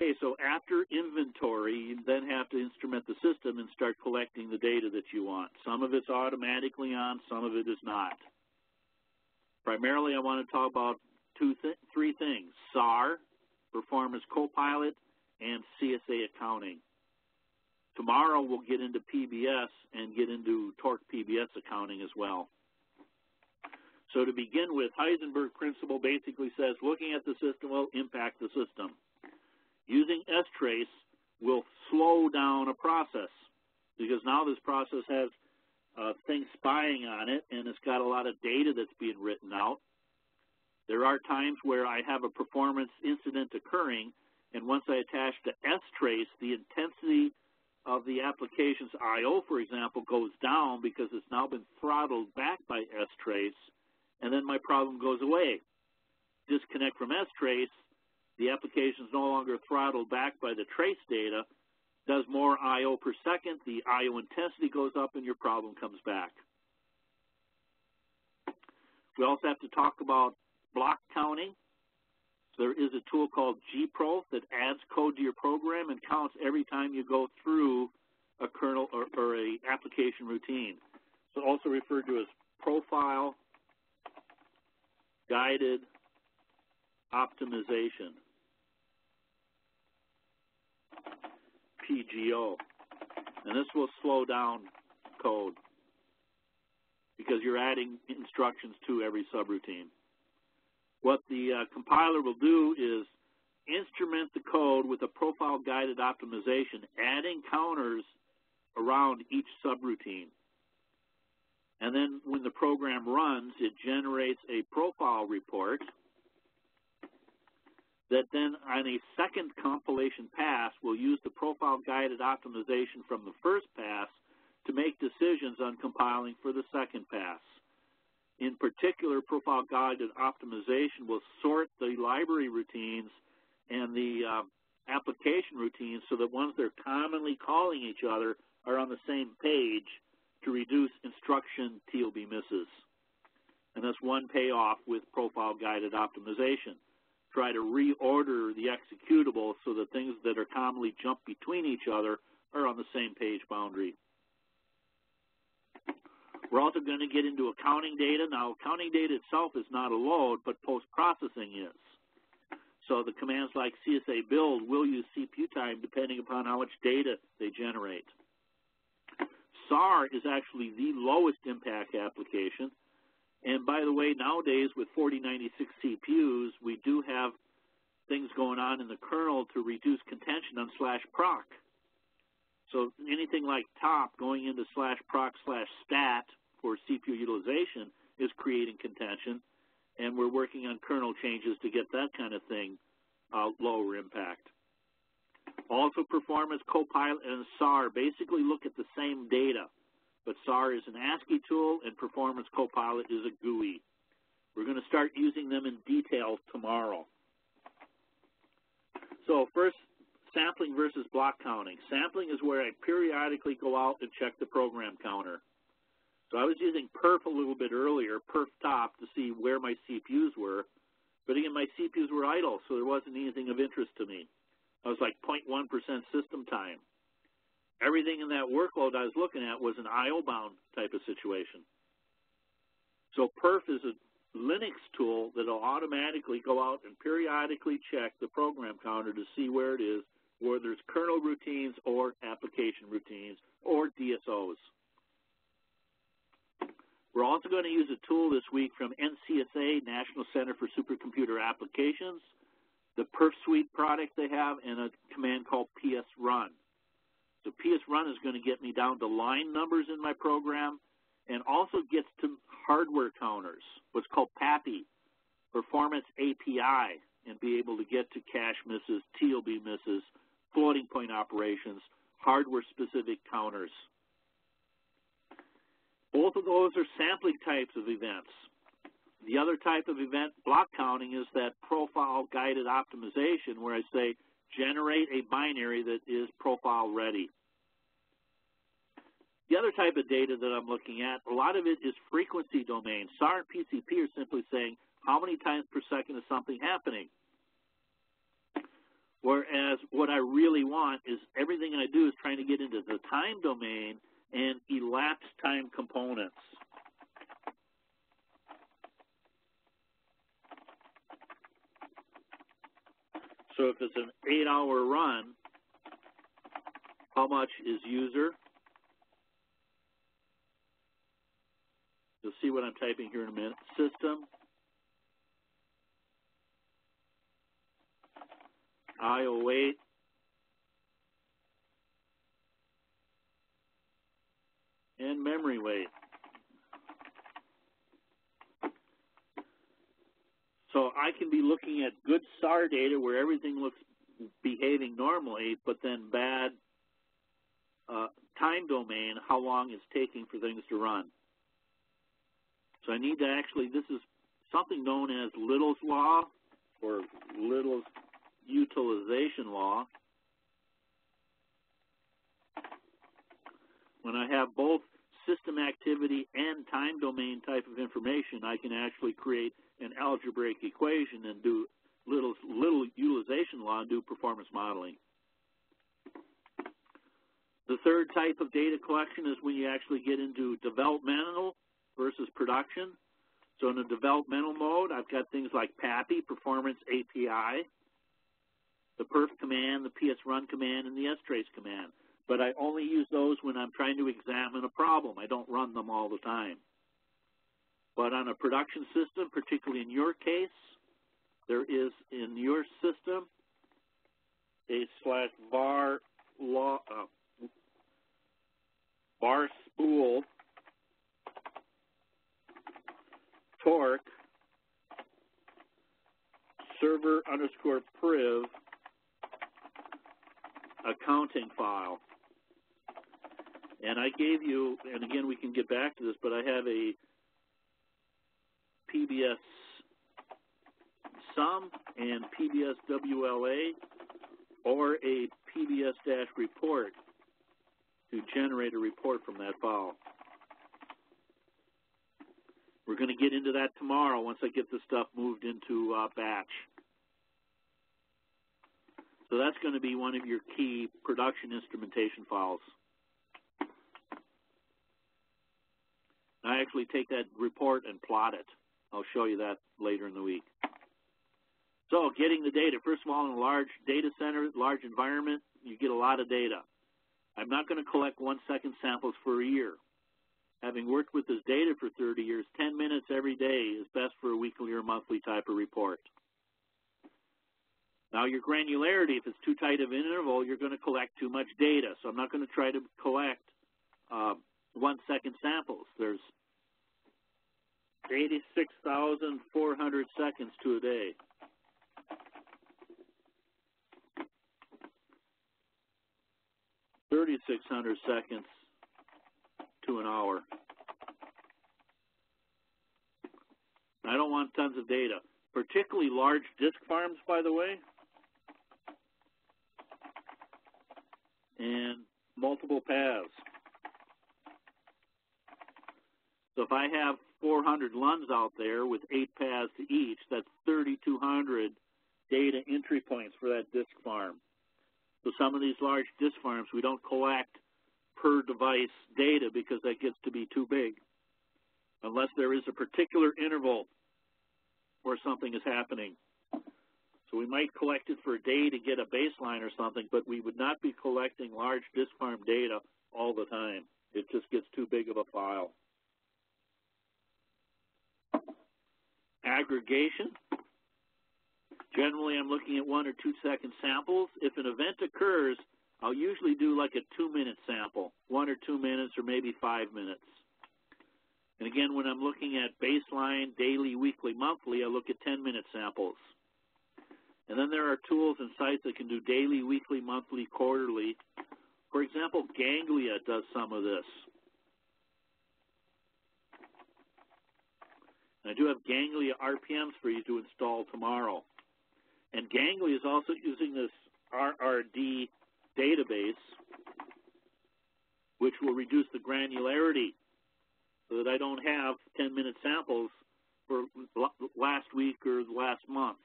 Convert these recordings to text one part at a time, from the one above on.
Okay, so after inventory, you then have to instrument the system and start collecting the data that you want. Some of it's automatically on, some of it is not. Primarily, I want to talk about two th three things, SAR, Performance Copilot, and CSA Accounting. Tomorrow, we'll get into PBS and get into Torque PBS accounting as well. So to begin with, Heisenberg principle basically says looking at the system will impact the system. Using strace will slow down a process because now this process has uh, things spying on it and it's got a lot of data that's being written out. There are times where I have a performance incident occurring and once I attach to strace, the intensity of the application's I.O., for example, goes down because it's now been throttled back by strace, and then my problem goes away. Disconnect from strace, the application is no longer throttled back by the trace data, does more I.O. per second, the I.O. intensity goes up, and your problem comes back. We also have to talk about block counting. There is a tool called gprof that adds code to your program and counts every time you go through a kernel or, or a application routine. So also referred to as profile guided optimization. PGO. And this will slow down code because you're adding instructions to every subroutine. What the uh, compiler will do is instrument the code with a profile-guided optimization, adding counters around each subroutine. And then when the program runs, it generates a profile report that then on a second compilation pass will use the profile-guided optimization from the first pass to make decisions on compiling for the second pass. In particular, profile-guided optimization will sort the library routines and the uh, application routines so that ones they're commonly calling each other are on the same page to reduce instruction TLB misses. And that's one payoff with profile-guided optimization try to reorder the executable so that things that are commonly jumped between each other are on the same page boundary. We're also going to get into accounting data. Now, accounting data itself is not a load, but post-processing is. So the commands like CSA build will use CPU time depending upon how much data they generate. SAR is actually the lowest impact application and by the way, nowadays with 4096 CPUs, we do have things going on in the kernel to reduce contention on slash proc. So anything like top going into slash proc slash stat for CPU utilization is creating contention, and we're working on kernel changes to get that kind of thing uh, lower impact. Also, performance, Copilot, and SAR basically look at the same data but SAR is an ASCII tool and Performance Copilot is a GUI. We're going to start using them in detail tomorrow. So first, sampling versus block counting. Sampling is where I periodically go out and check the program counter. So I was using perf a little bit earlier, perf top, to see where my CPUs were. But again, my CPUs were idle, so there wasn't anything of interest to me. I was like 0.1% system time everything in that workload I was looking at was an IO bound type of situation. So perf is a Linux tool that will automatically go out and periodically check the program counter to see where it is, whether it's kernel routines or application routines or DSOs. We're also going to use a tool this week from NCSA, National Center for Supercomputer Applications, the Perf Suite product they have, and a command called PS Run. So PS Run is going to get me down to line numbers in my program and also gets to hardware counters, what's called PAPI, Performance API, and be able to get to cache misses, TLB misses, floating point operations, hardware-specific counters. Both of those are sampling types of events. The other type of event, block counting, is that profile-guided optimization where I say, generate a binary that is profile ready. The other type of data that I'm looking at, a lot of it is frequency domain. SAR and PCP are simply saying how many times per second is something happening. Whereas what I really want is everything I do is trying to get into the time domain and elapsed time components. So if it's an eight hour run, how much is user? You'll see what I'm typing here in a minute. System. IO wait. And memory wait. So I can be looking at good SAR data where everything looks behaving normally, but then bad uh, time domain, how long it's taking for things to run. So I need to actually, this is something known as Little's Law or Little's Utilization Law. When I have both system activity and time domain type of information, I can actually create an algebraic equation and do little, little utilization law and do performance modeling. The third type of data collection is when you actually get into developmental versus production. So in the developmental mode, I've got things like PAPI, Performance API, the perf command, the PS run command, and the strace command. But I only use those when I'm trying to examine a problem. I don't run them all the time. But on a production system, particularly in your case, there is in your system a slash var law, uh, var spool torque server underscore priv accounting file. And I gave you, and again, we can get back to this, but I have a PBS sum and PBS WLA or a PBS dash report to generate a report from that file. We're going to get into that tomorrow once I get this stuff moved into uh, batch. So that's going to be one of your key production instrumentation files. I actually take that report and plot it. I'll show you that later in the week. So getting the data, first of all, in a large data center, large environment, you get a lot of data. I'm not going to collect one-second samples for a year. Having worked with this data for 30 years, 10 minutes every day is best for a weekly or monthly type of report. Now your granularity, if it's too tight of an interval, you're going to collect too much data. So I'm not going to try to collect uh, one second samples. There's 86,400 seconds to a day. Thirty-six hundred seconds to an hour. I don't want tons of data, particularly large disk farms, by the way, and multiple paths. So if I have 400 LUNs out there with eight paths to each, that's 3,200 data entry points for that disk farm. So some of these large disk farms, we don't collect per device data because that gets to be too big unless there is a particular interval where something is happening. So we might collect it for a day to get a baseline or something, but we would not be collecting large disk farm data all the time. It just gets too big of a file. Aggregation. Generally, I'm looking at one or two second samples. If an event occurs, I'll usually do like a two-minute sample, one or two minutes or maybe five minutes. And again, when I'm looking at baseline, daily, weekly, monthly, I look at 10-minute samples. And then there are tools and sites that can do daily, weekly, monthly, quarterly. For example, Ganglia does some of this. And I do have Ganglia RPMs for you to install tomorrow. And Ganglia is also using this RRD database, which will reduce the granularity so that I don't have 10-minute samples for last week or last month.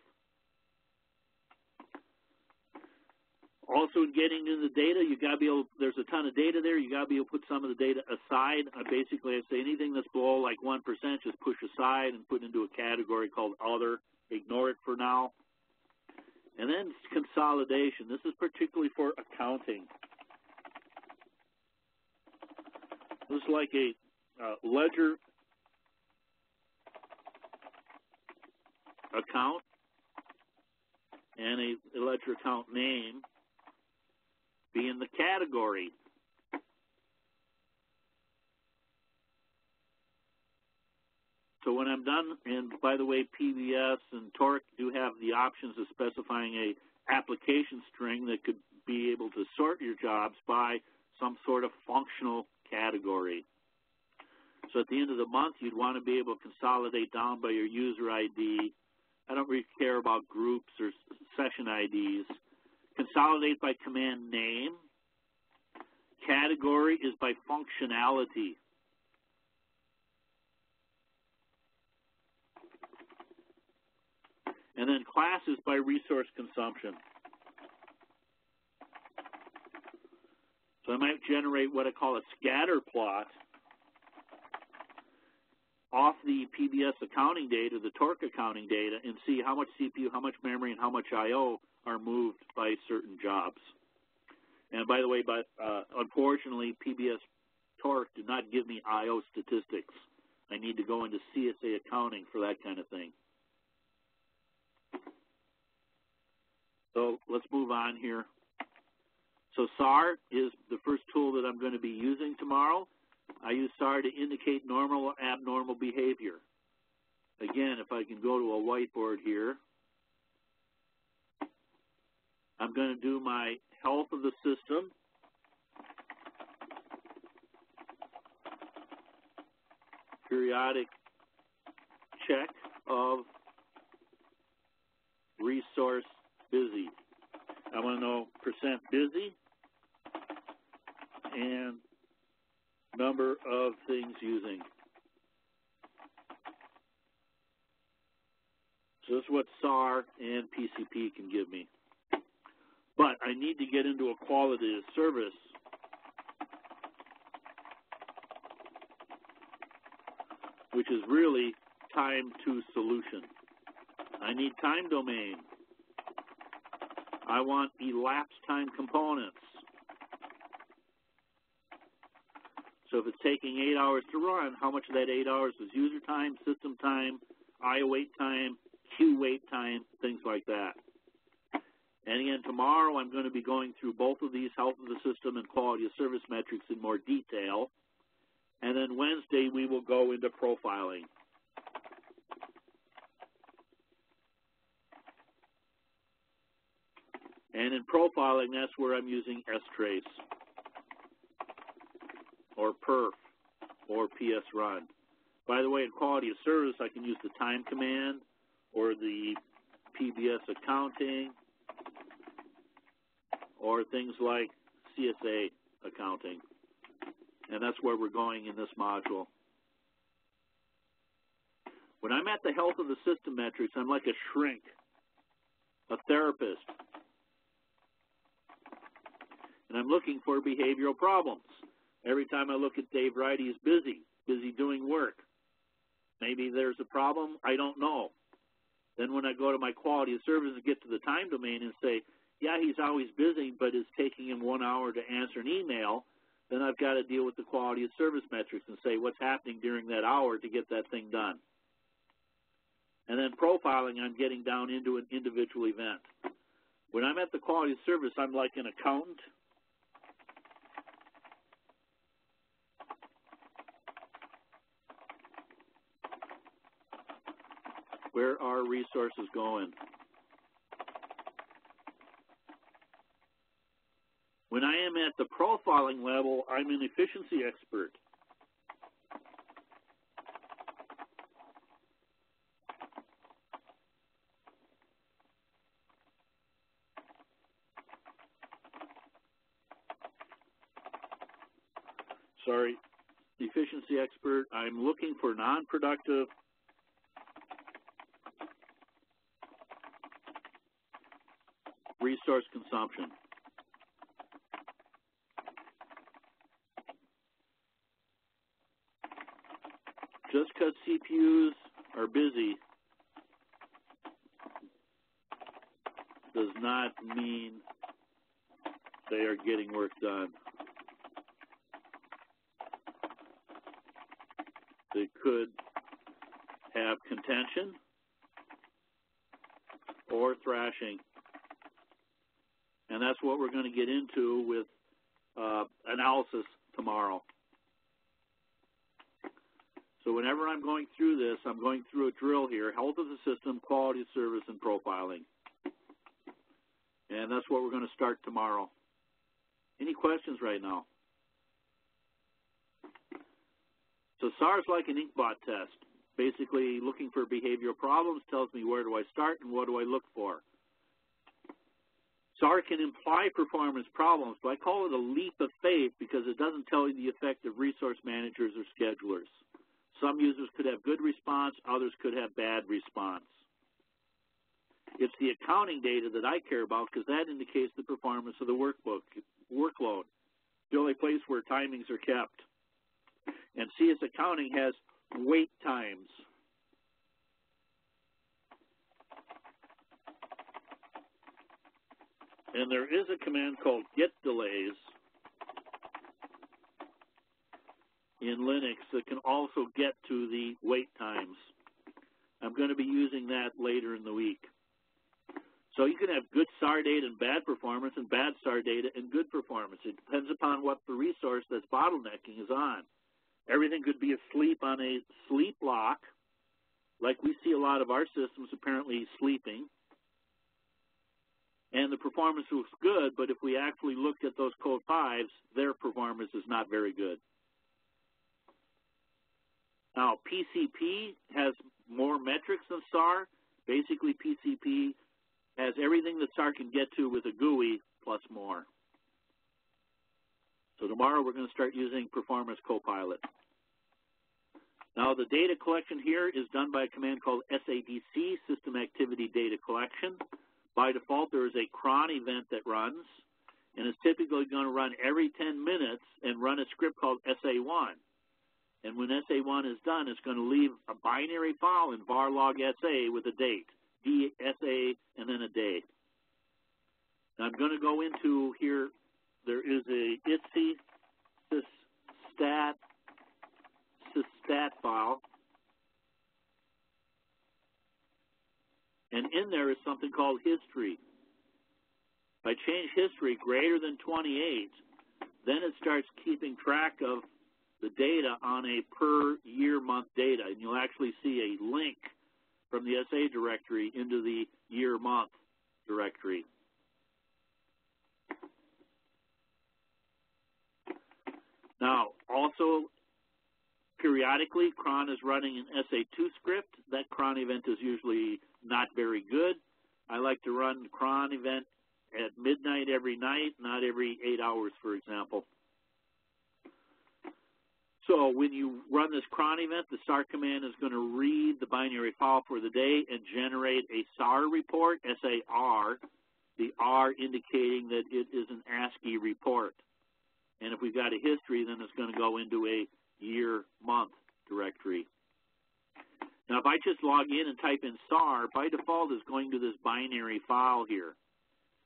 Also in getting into the data, you got to be able. There's a ton of data there. You got to be able to put some of the data aside. Uh, basically, I say anything that's below like one percent, just push aside and put into a category called other. Ignore it for now. And then consolidation. This is particularly for accounting. This is like a uh, ledger account and a ledger account name be in the category. So when I'm done, and by the way, PBS and Torque do have the options of specifying a application string that could be able to sort your jobs by some sort of functional category. So at the end of the month, you'd want to be able to consolidate down by your user ID. I don't really care about groups or session IDs. Consolidate by command name. Category is by functionality. And then classes by resource consumption. So I might generate what I call a scatter plot off the PBS accounting data, the torque accounting data, and see how much CPU, how much memory, and how much I.O. are moved by certain jobs. And by the way, but uh, unfortunately, PBS torque did not give me I.O. statistics. I need to go into CSA accounting for that kind of thing. So let's move on here. So SAR is the first tool that I'm going to be using tomorrow. I use SAR to indicate normal or abnormal behavior. Again, if I can go to a whiteboard here, I'm going to do my health of the system. Periodic check of resource busy. I want to know percent busy and number of things using. So this is what SAR and PCP can give me. But I need to get into a quality of service which is really time to solution. I need time domain. I want elapsed time components. So if it's taking eight hours to run, how much of that eight hours is user time, system time, IO wait time, queue wait time, things like that. And again, tomorrow I'm going to be going through both of these health of the system and quality of service metrics in more detail. And then Wednesday we will go into profiling. And in profiling, that's where I'm using strace or perf or PS run. By the way, in quality of service, I can use the time command or the PBS accounting or things like CSA accounting. And that's where we're going in this module. When I'm at the health of the system metrics, I'm like a shrink, a therapist. And I'm looking for behavioral problems. Every time I look at Dave Wright, he's busy, busy doing work. Maybe there's a problem, I don't know. Then when I go to my quality of service and get to the time domain and say, yeah, he's always busy, but it's taking him one hour to answer an email, then I've got to deal with the quality of service metrics and say what's happening during that hour to get that thing done. And then profiling, I'm getting down into an individual event. When I'm at the quality of service, I'm like an accountant Where are resources going? When I am at the profiling level, I'm an efficiency expert. Sorry, efficiency expert. I'm looking for non-productive resource consumption. because CPUs are busy does not mean they are getting work done. They could have contention or thrashing. And that's what we're going to get into with uh, analysis tomorrow. So whenever I'm going through this, I'm going through a drill here, health of the system, quality of service, and profiling. And that's what we're going to start tomorrow. Any questions right now? So SAR is like an inkblot test. Basically, looking for behavioral problems tells me where do I start and what do I look for. SAR can imply performance problems, but I call it a leap of faith because it doesn't tell you the effect of resource managers or schedulers. Some users could have good response, others could have bad response. It's the accounting data that I care about because that indicates the performance of the workbook workload, the only place where timings are kept. And CS Accounting has wait times. And there is a command called get delays in Linux that can also get to the wait times. I'm going to be using that later in the week. So you can have good SAR data and bad performance and bad SAR data and good performance. It depends upon what the resource that's bottlenecking is on. Everything could be asleep on a sleep lock, like we see a lot of our systems apparently sleeping. And the performance looks good, but if we actually looked at those code 5s, their performance is not very good. Now, PCP has more metrics than SAR. Basically, PCP has everything that SAR can get to with a GUI plus more. So tomorrow we're going to start using Performance Copilot. Now the data collection here is done by a command called SADC, System Activity Data Collection. By default, there is a cron event that runs, and it's typically going to run every 10 minutes and run a script called SA1. And when SA1 is done, it's going to leave a binary file in var log SA with a date. DSA, and then a day. Now I'm going to go into here, there is a ITSI stat file. And in there is something called history. If I change history greater than 28, then it starts keeping track of the data on a per year month data. And you'll actually see a link from the SA directory into the year month directory. Now, also periodically, cron is running an SA2 script. That cron event is usually not very good. I like to run cron event at midnight every night, not every eight hours, for example. So when you run this cron event, the SAR command is going to read the binary file for the day and generate a SAR report, S-A-R, the R indicating that it is an ASCII report. And if we've got a history, then it's going to go into a year-month directory. Now, if I just log in and type in SAR, by default is going to this binary file here.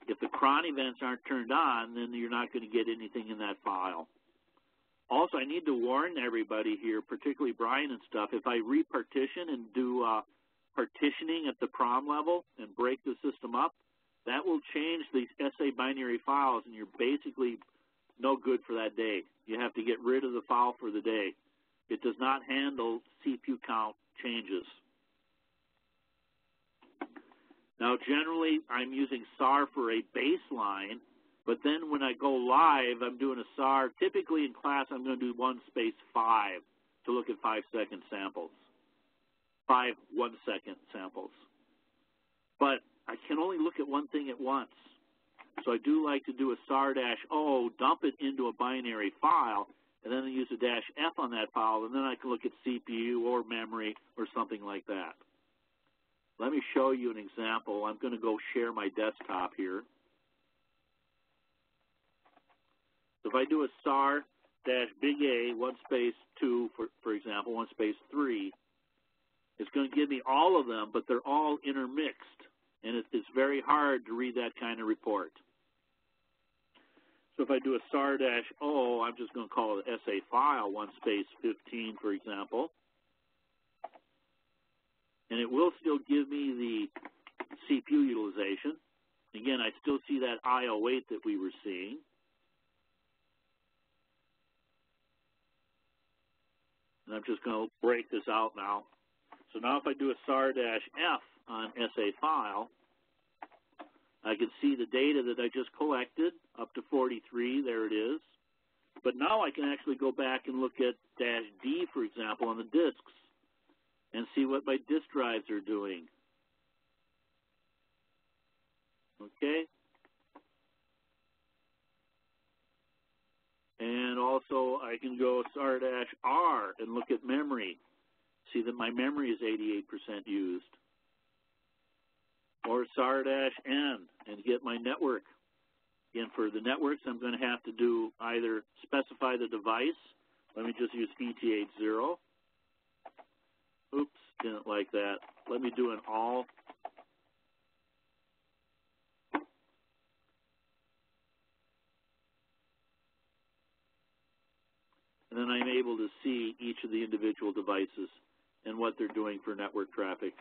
If the cron events aren't turned on, then you're not going to get anything in that file. Also, I need to warn everybody here, particularly Brian and stuff, if I repartition and do uh, partitioning at the PROM level and break the system up, that will change these SA binary files, and you're basically no good for that day. You have to get rid of the file for the day. It does not handle CPU count changes. Now, generally, I'm using SAR for a baseline, but then when I go live, I'm doing a SAR. Typically in class, I'm going to do one space five to look at five second samples, five one second samples. But I can only look at one thing at once. So I do like to do a SAR-O, dump it into a binary file, and then I use a dash F on that file, and then I can look at CPU or memory or something like that. Let me show you an example. I'm going to go share my desktop here. So if I do a SAR dash big A, one space two, for, for example, one space three, It's going to give me all of them, but they're all intermixed, and it, it's very hard to read that kind of report. So if I do a SAR-O, I'm just going to call it SA file, one space 15, for example. And it will still give me the CPU utilization. Again, I still see that IO wait that we were seeing. And I'm just going to break this out now. So now if I do a SAR-F on SA file, I can see the data that I just collected up to 43, there it is. But now I can actually go back and look at dash D, for example, on the disks and see what my disk drives are doing. Okay? And also I can go SAR-R and look at memory. See that my memory is 88% used. Or SAR-N and get my network. Again, for the networks, I'm going to have to do either specify the device. Let me just use ET80. Oops, didn't like that. Let me do an all and then I'm able to see each of the individual devices and what they're doing for network traffic.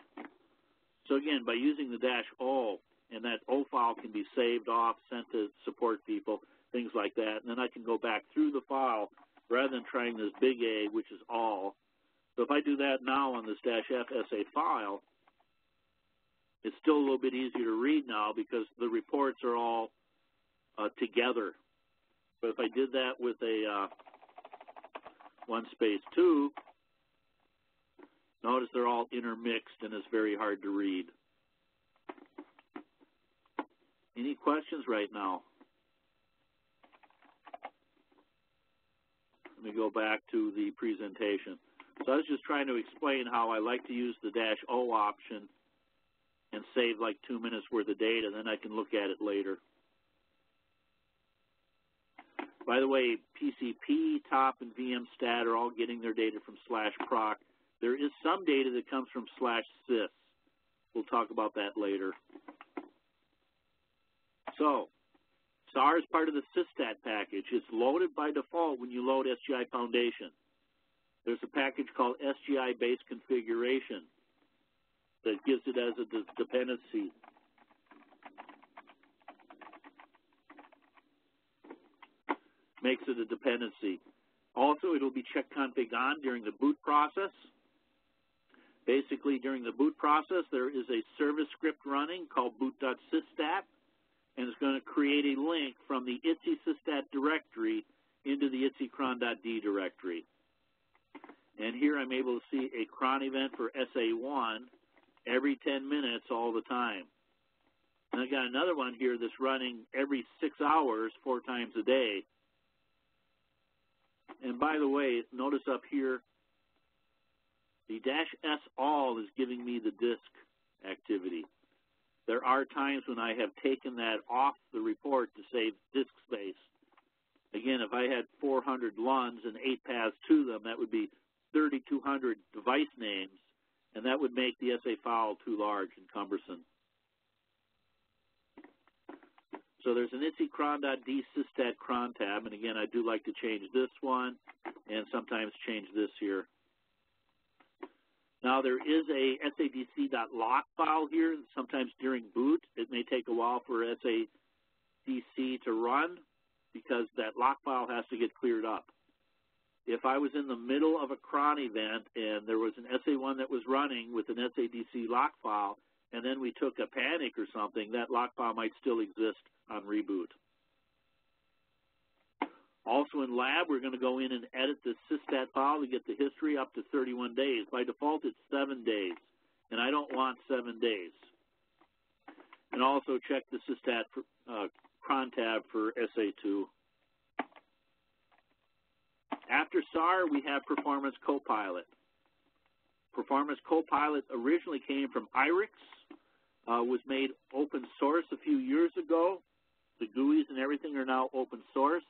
So again, by using the dash all, and that O file can be saved off, sent to support people, things like that, and then I can go back through the file rather than trying this big A, which is all. So if I do that now on this dash FSA file, it's still a little bit easier to read now because the reports are all uh, together. But if I did that with a uh, one space two, notice they're all intermixed and it's very hard to read. Any questions right now? Let me go back to the presentation. So I was just trying to explain how I like to use the dash O option and save like two minutes worth of data, then I can look at it later. By the way, PCP, TOP, and VMstat are all getting their data from slash proc. There is some data that comes from slash sys. We'll talk about that later. So, SAR is part of the SysStat package. It's loaded by default when you load SGI Foundation. There's a package called SGI Base Configuration that gives it as a dependency makes it a dependency. Also, it'll be check config on during the boot process. Basically, during the boot process, there is a service script running called boot.sysstat, and it's going to create a link from the sysstat directory into the ITSE cron.d directory. And here I'm able to see a cron event for SA1 every 10 minutes all the time. And I got another one here that's running every six hours, four times a day. And by the way, notice up here, the dash S all is giving me the disk activity. There are times when I have taken that off the report to save disk space. Again, if I had 400 LUNs and 8 paths to them, that would be 3,200 device names, and that would make the SA file too large and cumbersome. So there's an ITSE cron.d sysstat cron tab, and again, I do like to change this one and sometimes change this here. Now there is a sadc.lock file here. Sometimes during boot, it may take a while for SADC to run because that lock file has to get cleared up. If I was in the middle of a cron event and there was an SA1 that was running with an SADC lock file, and then we took a panic or something, that lock file might still exist on reboot. Also in lab, we're going to go in and edit the sysstat file to get the history up to 31 days. By default, it's seven days, and I don't want seven days. And also check the sysstat for, uh, cron tab for SA2. After SAR, we have Performance Copilot. Performance Copilot originally came from IRIX, uh, was made open source a few years ago. The GUIs and everything are now open source,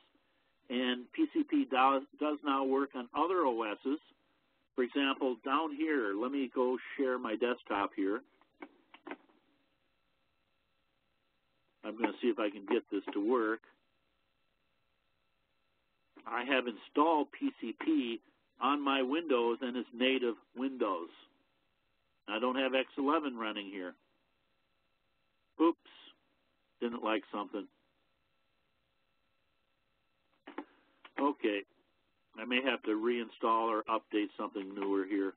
and PCP does, does now work on other OSs, For example, down here, let me go share my desktop here. I'm going to see if I can get this to work. I have installed PCP on my Windows and it's native Windows. I don't have X11 running here. Oops, didn't like something. Okay, I may have to reinstall or update something newer here.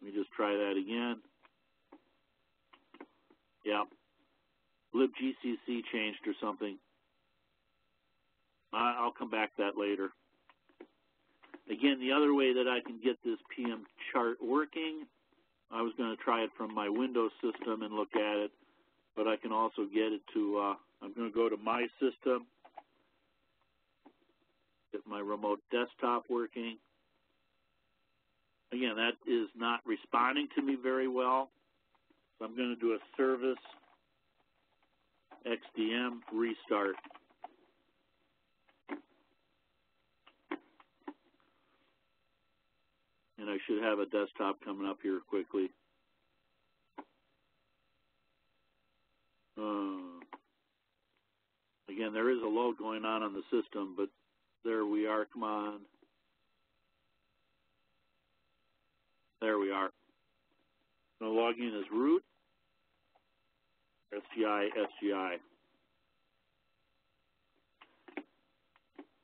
Let me just try that again. Yeah, libgcc changed or something. I'll come back to that later. Again, the other way that I can get this PM chart working, I was going to try it from my Windows system and look at it, but I can also get it to, uh, I'm going to go to my system, get my remote desktop working. Again, that is not responding to me very well, so I'm going to do a service XDM restart. and I should have a desktop coming up here quickly. Uh, again, there is a load going on on the system, but there we are. Come on. There we are. I'm going to log in as root, SGI, SGI.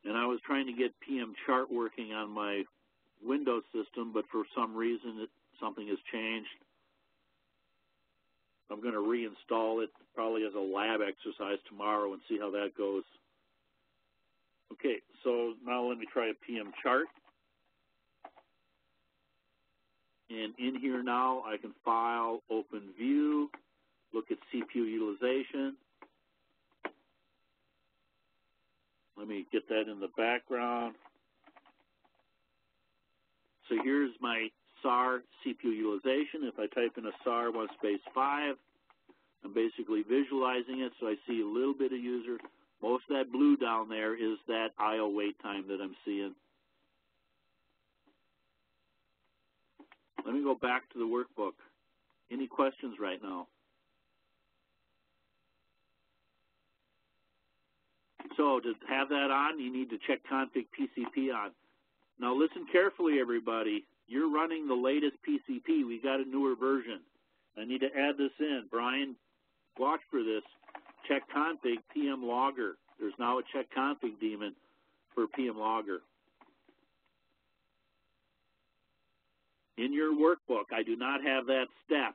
And I was trying to get PM chart working on my Windows system, but for some reason it, something has changed. I'm going to reinstall it probably as a lab exercise tomorrow and see how that goes. Okay, so now let me try a PM chart. And in here now, I can file, open view, look at CPU utilization. Let me get that in the background. So here's my SAR CPU utilization. If I type in a SAR 1 space 5, I'm basically visualizing it so I see a little bit of user. Most of that blue down there is that IO wait time that I'm seeing. Let me go back to the workbook. Any questions right now? So to have that on, you need to check config PCP on. Now listen carefully, everybody. You're running the latest PCP. We got a newer version. I need to add this in. Brian, watch for this. Check config PM logger. There's now a check config daemon for PM logger. In your workbook, I do not have that step.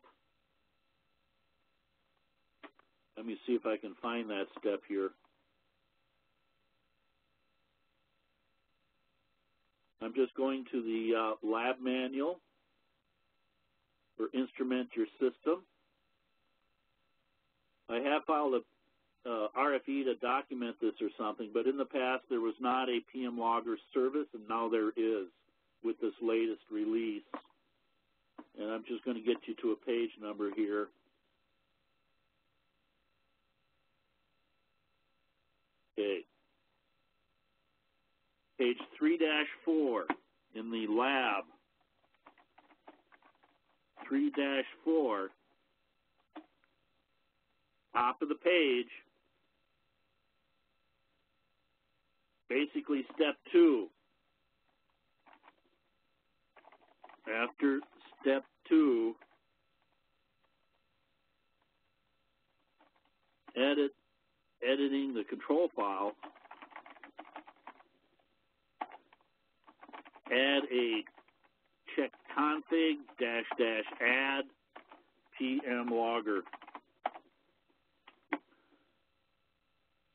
Let me see if I can find that step here. I'm just going to the uh, lab manual for instrument your system. I have filed a uh, RFE to document this or something, but in the past there was not a PM logger service, and now there is with this latest release. And I'm just going to get you to a page number here. Okay page 3-4 in the lab. 3-4, top of the page, basically step two. After step two, edit, editing the control file, add a check config dash dash add PM logger.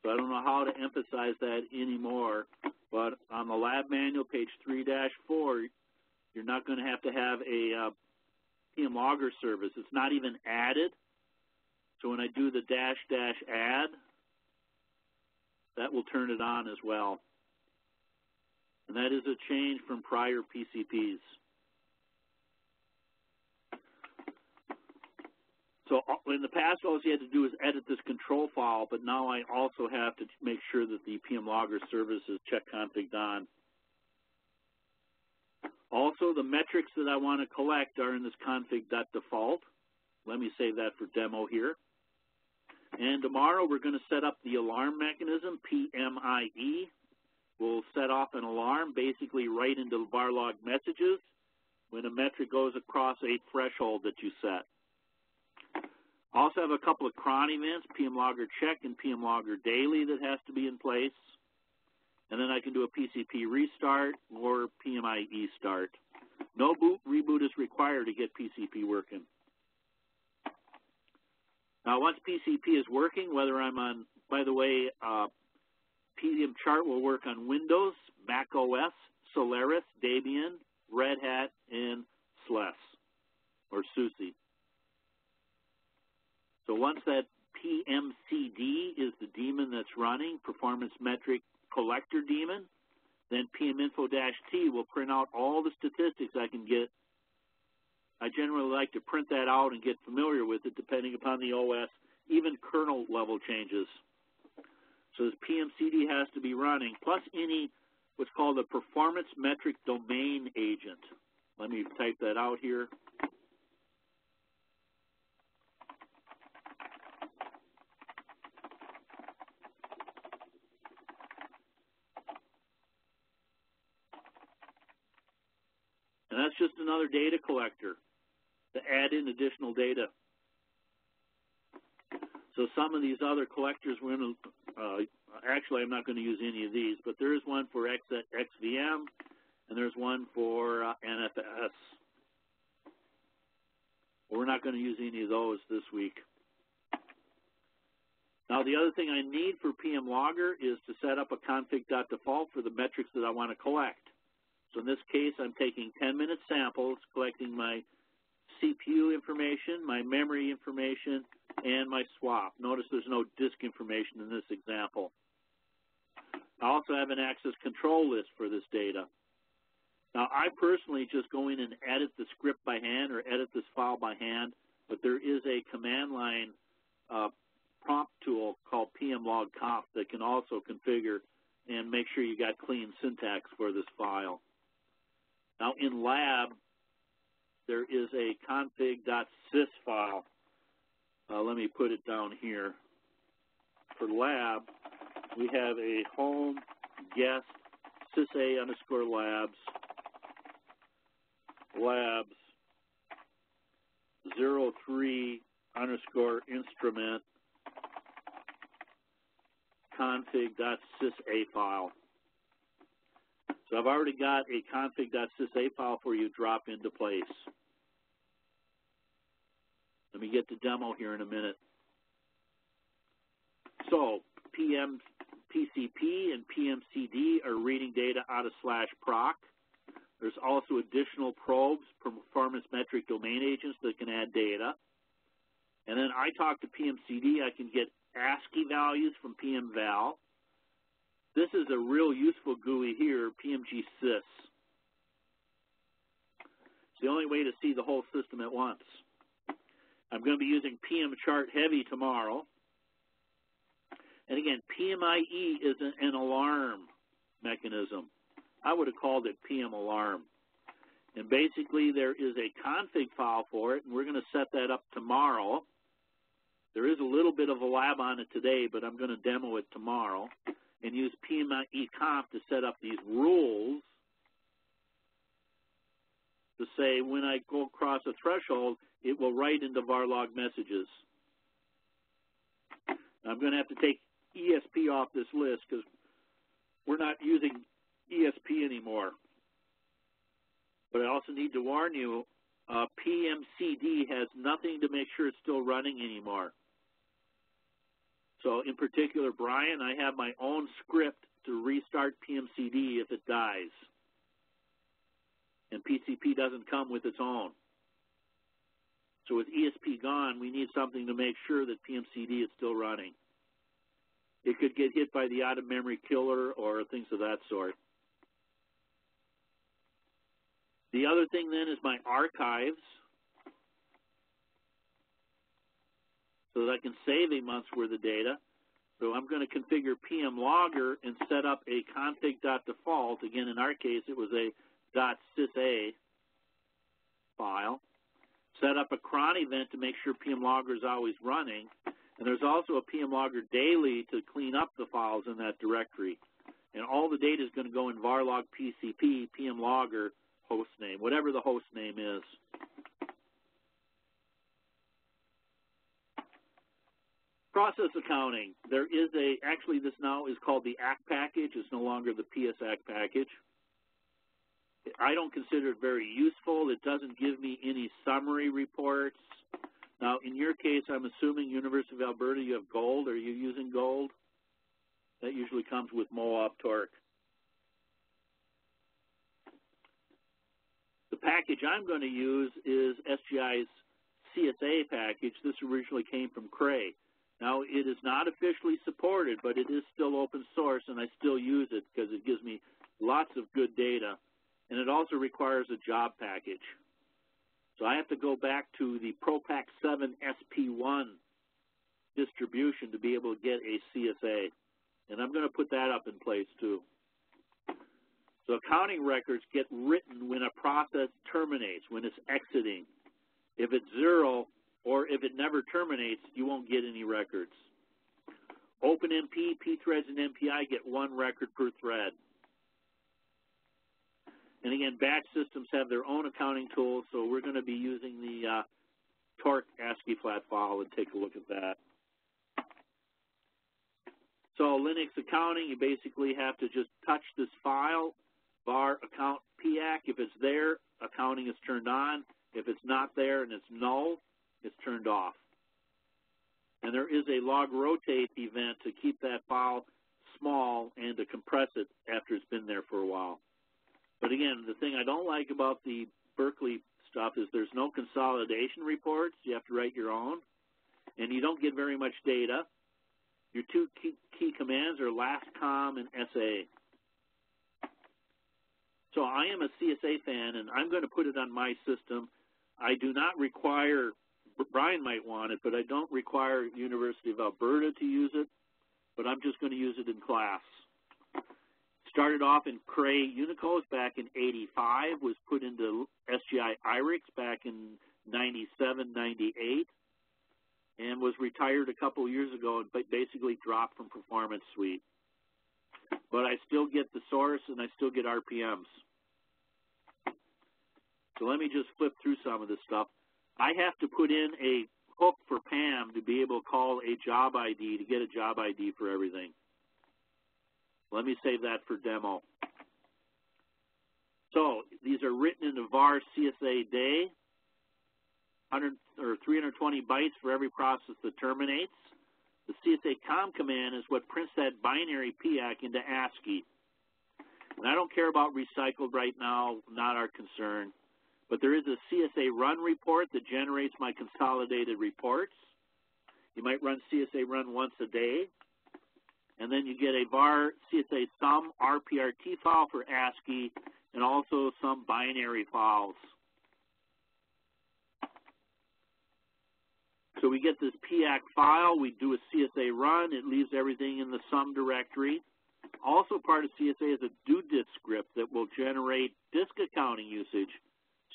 So I don't know how to emphasize that anymore, but on the lab manual, page 3-4, you're not going to have to have a uh, PM logger service. It's not even added. So when I do the dash dash add, that will turn it on as well and that is a change from prior PCPs. So uh, in the past, all you had to do is edit this control file, but now I also have to make sure that the PM logger service is check config on. Also, the metrics that I want to collect are in this config.default. Let me save that for demo here. And tomorrow we're going to set up the alarm mechanism, PMIE. We'll set off an alarm basically right into the var log messages when a metric goes across a threshold that you set. Also have a couple of cron events, PM logger check and PM logger daily that has to be in place. And then I can do a PCP restart or PMIE start. No boot reboot is required to get PCP working. Now, once PCP is working, whether I'm on, by the way, uh, PM chart will work on Windows, Mac OS, Solaris, Debian, Red Hat, and SLES, or SUSE. So once that PMCD is the daemon that's running, Performance Metric Collector daemon, then PMInfo-T will print out all the statistics I can get. I generally like to print that out and get familiar with it depending upon the OS, even kernel level changes. So this PMCD has to be running, plus any what's called a performance metric domain agent. Let me type that out here. And just another data collector to add in additional data. So some of these other collectors, we're going to, uh, actually I'm not going to use any of these, but there is one for X, XVM, and there's one for uh, NFS. We're not going to use any of those this week. Now the other thing I need for PM Logger is to set up a config.default for the metrics that I want to collect. So in this case, I'm taking 10-minute samples, collecting my CPU information, my memory information, and my swap. Notice there's no disk information in this example. I also have an access control list for this data. Now, I personally just go in and edit the script by hand or edit this file by hand, but there is a command line uh, prompt tool called pmlogconf that can also configure and make sure you got clean syntax for this file. Now, in lab, there is a config.sys file. Uh, let me put it down here. For lab, we have a home guest sysa underscore labs labs 03 underscore instrument config.sysa file. So I've already got a config.sysa file for you drop into place. Let me get the demo here in a minute. So PM, PCP and PMCD are reading data out of slash proc. There's also additional probes, performance metric domain agents that can add data. And then I talk to PMCD, I can get ASCII values from PMVal. This is a real useful GUI here, PMGSys. It's the only way to see the whole system at once. I'm going to be using PM chart heavy tomorrow. And again, PMIE is an, an alarm mechanism. I would have called it PM alarm. And basically, there is a config file for it, and we're going to set that up tomorrow. There is a little bit of a lab on it today, but I'm going to demo it tomorrow and use PMIE-conf to set up these rules to say when I go across a threshold, it will write into varlog messages. I'm going to have to take ESP off this list because we're not using ESP anymore. But I also need to warn you, uh, PMCD has nothing to make sure it's still running anymore. So in particular, Brian, I have my own script to restart PMCD if it dies. And PCP doesn't come with its own. So with ESP gone, we need something to make sure that PMCD is still running. It could get hit by the out-of-memory killer or things of that sort. The other thing then is my archives. So that I can save a month's worth of data. So I'm going to configure PM logger and set up a config.default. Again, in our case, it was a .sys file, set up a cron event to make sure PM Logger is always running, and there's also a PM Logger daily to clean up the files in that directory. And all the data is going to go in varlog PCP, PM Logger, host name, whatever the host name is. Process accounting. There is a, actually this now is called the ACT package. It's no longer the psacct package. I don't consider it very useful. It doesn't give me any summary reports. Now, in your case, I'm assuming University of Alberta, you have gold. Are you using gold? That usually comes with MOAB torque. The package I'm going to use is SGI's CSA package. This originally came from Cray. Now, it is not officially supported, but it is still open source, and I still use it because it gives me lots of good data. And it also requires a job package. So I have to go back to the ProPack 7 SP1 distribution to be able to get a CSA. And I'm going to put that up in place too. So accounting records get written when a process terminates, when it's exiting. If it's zero or if it never terminates, you won't get any records. OpenMP, pthreads, and MPI get one record per thread. And again, batch systems have their own accounting tools, so we're going to be using the uh, torque ASCII flat file and take a look at that. So Linux accounting, you basically have to just touch this file, var account PAC. If it's there, accounting is turned on. If it's not there and it's null, it's turned off. And there is a log rotate event to keep that file small and to compress it after it's been there for a while. But again, the thing I don't like about the Berkeley stuff is there's no consolidation reports. You have to write your own. And you don't get very much data. Your two key, key commands are lastcomm and SA. So I am a CSA fan, and I'm going to put it on my system. I do not require, Brian might want it, but I don't require University of Alberta to use it, but I'm just going to use it in class. Started off in Cray UNICOS back in 85, was put into SGI IRIX back in 97, 98 and was retired a couple years ago and basically dropped from Performance Suite. But I still get the source and I still get RPMs. So let me just flip through some of this stuff. I have to put in a hook for PAM to be able to call a job ID to get a job ID for everything. Let me save that for demo. So these are written in the var CSA day. 100 or 320 bytes for every process that terminates. The CSA COM command is what prints that binary PAC into ASCII. And I don't care about recycled right now, not our concern. But there is a CSA run report that generates my consolidated reports. You might run CSA run once a day. And then you get a var CSA sum RPRT file for ASCII and also some binary files. So we get this PAC file, we do a CSA run, it leaves everything in the sum directory. Also part of CSA is a dodisk script that will generate disk accounting usage.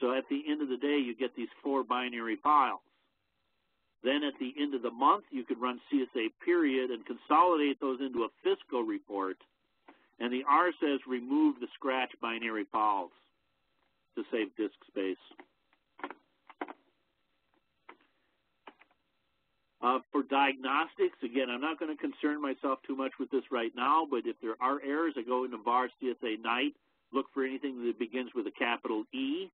So at the end of the day, you get these four binary files. Then at the end of the month, you could run CSA period and consolidate those into a fiscal report. And the R says remove the scratch binary files to save disk space. Uh, for diagnostics, again, I'm not going to concern myself too much with this right now, but if there are errors, I go into VAR CSA night, look for anything that begins with a capital E.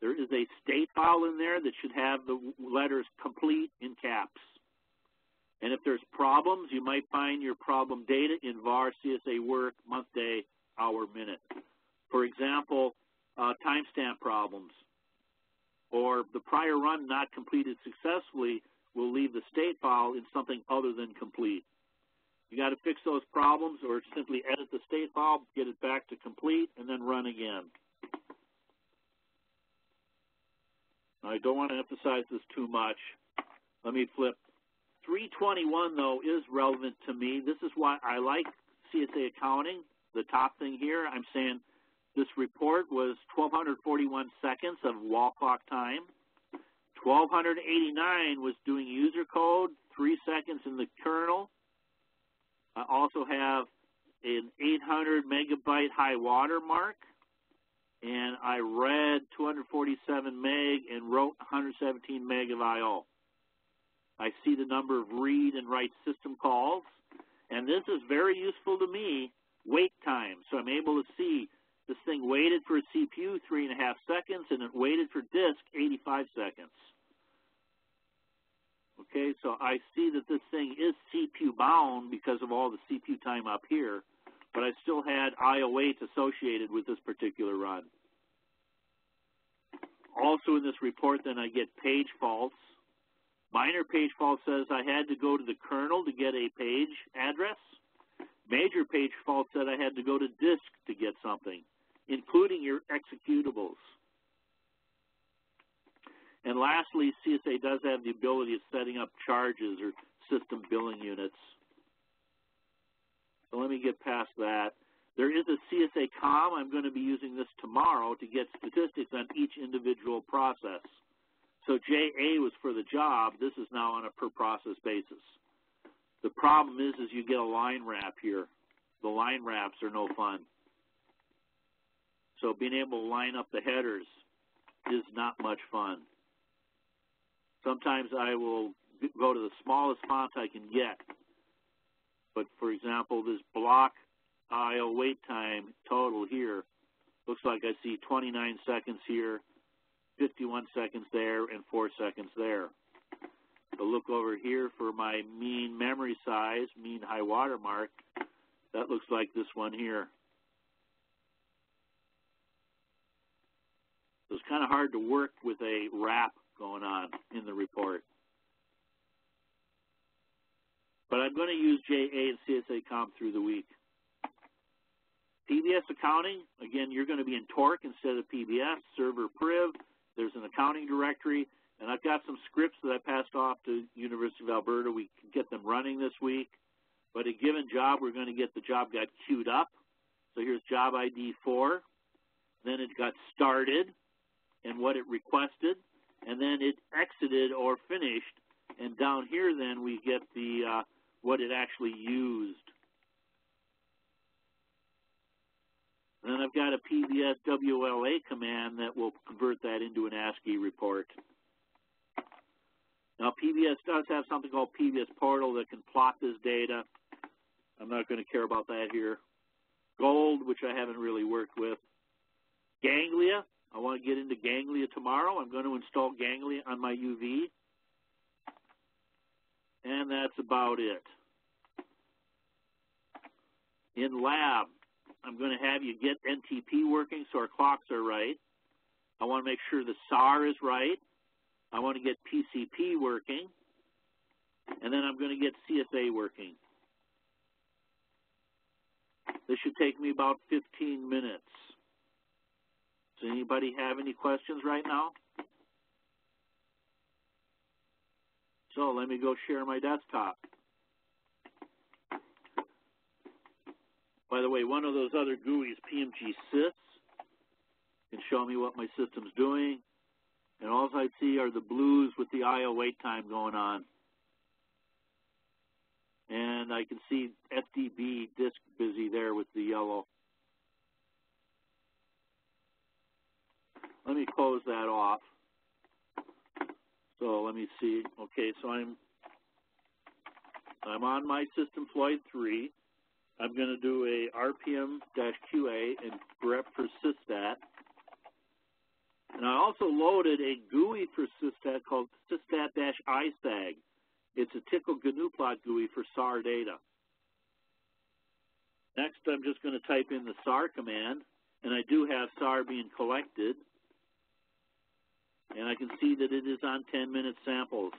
There is a state file in there that should have the letters complete in caps. And if there's problems, you might find your problem data in VAR CSA work, month, day, hour, minute. For example, uh, timestamp problems or the prior run not completed successfully will leave the state file in something other than complete. You got to fix those problems or simply edit the state file, get it back to complete, and then run again. I don't want to emphasize this too much. Let me flip. 321, though, is relevant to me. This is why I like CSA accounting. The top thing here, I'm saying This report was 1,241 seconds of wall clock time. 1,289 was doing user code, three seconds in the kernel. I also have an 800 megabyte high water mark, and I read 247 meg and wrote 117 meg of I.O. I see the number of read and write system calls, and this is very useful to me, wait time. So I'm able to see this thing waited for a CPU three and a half seconds, and it waited for disk 85 seconds. Okay, so I see that this thing is CPU bound because of all the CPU time up here, but I still had IO wait associated with this particular run. Also in this report, then I get page faults. Minor page fault says I had to go to the kernel to get a page address. Major page fault said I had to go to disk to get something, including your executables. And lastly, CSA does have the ability of setting up charges or system billing units. So let me get past that. There is a CSA COM. I'm going to be using this tomorrow to get statistics on each individual process. So JA was for the job. This is now on a per process basis. The problem is, is you get a line wrap here. The line wraps are no fun. So being able to line up the headers is not much fun. Sometimes I will go to the smallest font I can get. But for example, this block IO wait time total here looks like I see 29 seconds here, 51 seconds there, and 4 seconds there. But look over here for my mean memory size, mean high water mark. That looks like this one here. So it's kind of hard to work with a wrap going on in the report. But I'm going to use JA and CSA COM through the week. PBS accounting, again, you're going to be in Torque instead of PBS, server priv. There's an accounting directory, and I've got some scripts that I passed off to University of Alberta. We can get them running this week. But a given job, we're going to get the job got queued up. So here's job ID 4. Then it got started and what it requested and then it exited or finished. And down here, then we get the uh, what it actually used. And then I've got a PBS WLA command that will convert that into an ASCII report. Now PBS does have something called PBS Portal that can plot this data. I'm not going to care about that here. Gold, which I haven't really worked with. Ganglia, I want to get into Ganglia tomorrow. I'm going to install Ganglia on my UV. And that's about it. In lab, I'm going to have you get NTP working so our clocks are right. I want to make sure the SAR is right. I want to get PCP working. And then I'm going to get CSA working. This should take me about 15 minutes. Does anybody have any questions right now? So let me go share my desktop. By the way, one of those other GUIs, PMG sys, can show me what my system's doing. And all I see are the blues with the IO wait time going on. And I can see FDB disk busy there with the yellow. Let me close that off. So let me see. Okay, so I'm I'm on my system Floyd 3. I'm going to do a RPM-QA and grep for. And I also loaded a GUI for sysstat called sysstat-ISAG. It's a Tcl GNU plot GUI for SAR data. Next, I'm just going to type in the SAR command, and I do have SAR being collected and I can see that it is on 10 minute samples.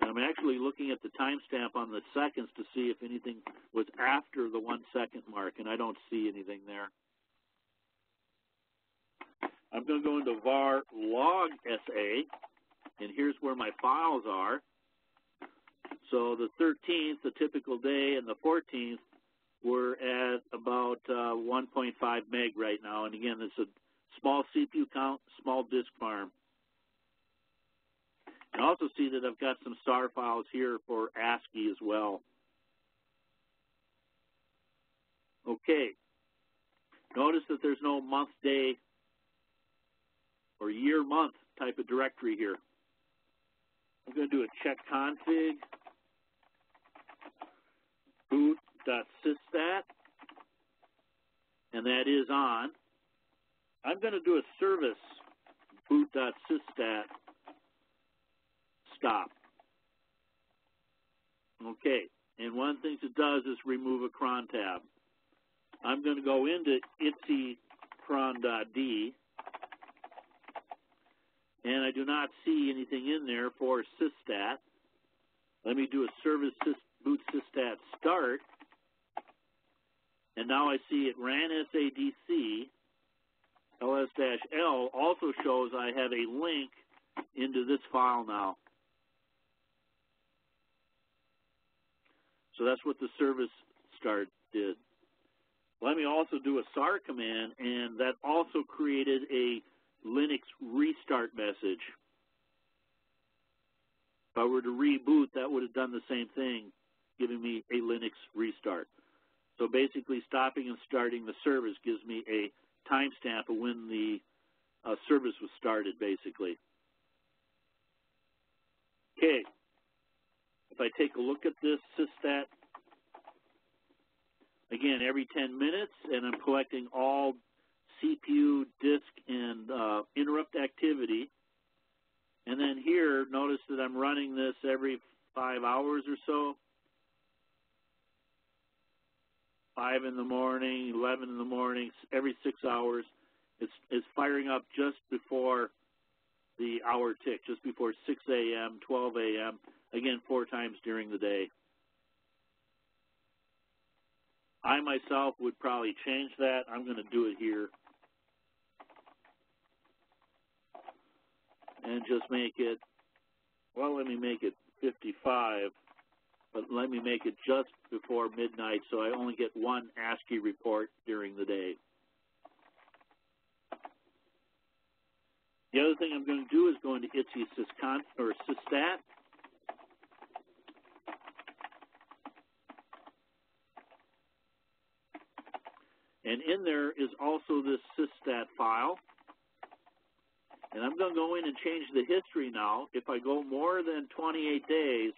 And I'm actually looking at the timestamp on the seconds to see if anything was after the one second mark, and I don't see anything there. I'm going to go into var log SA, and here's where my files are. So the 13th, the typical day, and the 14th, we're at about uh, 1.5 meg right now. And again, it's a small CPU count, small disk farm. And also see that I've got some star files here for ASCII as well. Okay. Notice that there's no month, day, or year, month type of directory here. I'm going to do a check config boot.sysstat, and that is on. I'm going to do a service boot.sysstat stop. Okay, and one thing it does is remove a cron tab. I'm going to go into ITSI cron.d, and I do not see anything in there for sysstat. Let me do a service boot sysstat start, and now I see it ran SADC. ls-l also shows I have a link into this file now. So that's what the service start did. Let me also do a SAR command, and that also created a Linux restart message. If I were to reboot, that would have done the same thing, giving me a Linux restart. So basically, stopping and starting the service gives me a timestamp of when the uh, service was started, basically. Okay, if I take a look at this sysstat, again, every 10 minutes, and I'm collecting all CPU, disk, and uh, interrupt activity. And then here, notice that I'm running this every five hours or so. Five in the morning, 11 in the morning, every six hours. It's, it's firing up just before the hour tick, just before 6 a.m., 12 a.m., again, four times during the day. I myself would probably change that. I'm going to do it here. And just make it, well, let me make it 55, but let me make it just before midnight so I only get one ASCII report during the day. The other thing I'm going to do is go into ITSI syscon, or sysstat, And in there is also this sysstat file. And I'm going to go in and change the history now. If I go more than 28 days,